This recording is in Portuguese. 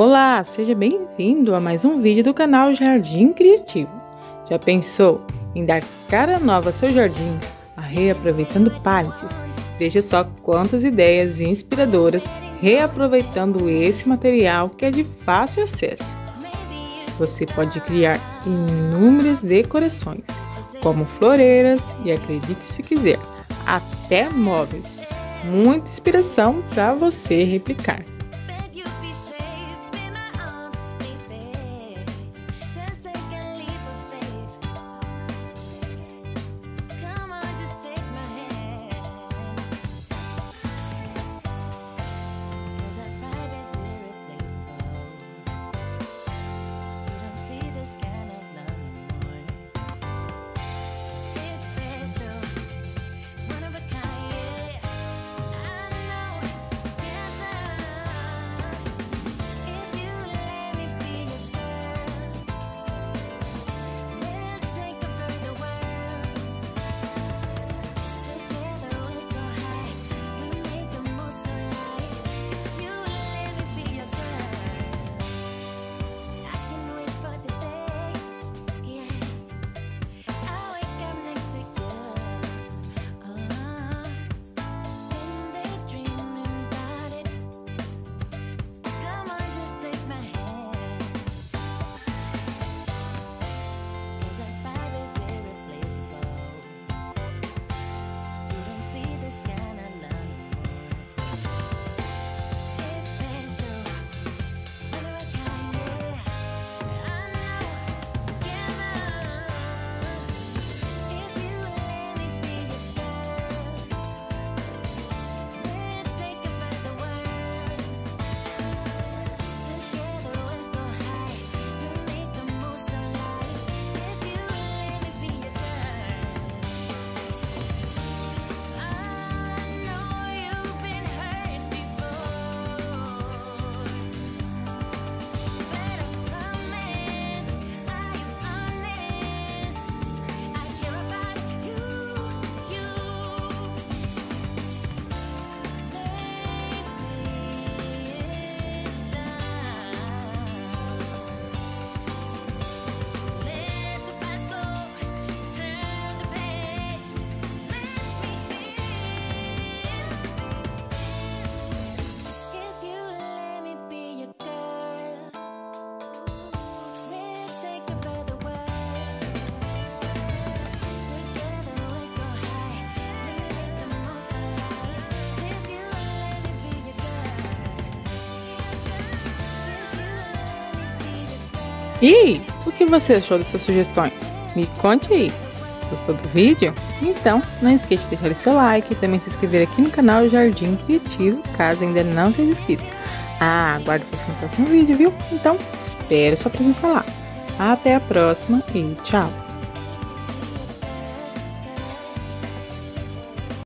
Olá, seja bem-vindo a mais um vídeo do canal Jardim Criativo. Já pensou em dar cara nova ao seu jardim, reaproveitando pallets? Veja só quantas ideias inspiradoras reaproveitando esse material que é de fácil acesso. Você pode criar inúmeras decorações, como floreiras e acredite se quiser, até móveis. Muita inspiração para você replicar. E o que você achou dessas sugestões? Me conte aí. Gostou do vídeo? Então, não esqueça de deixar o seu like e também se inscrever aqui no canal Jardim Criativo, caso ainda não seja inscrito. Ah, aguardo você no próximo vídeo, viu? Então, espero sua presença lá. Até a próxima e tchau!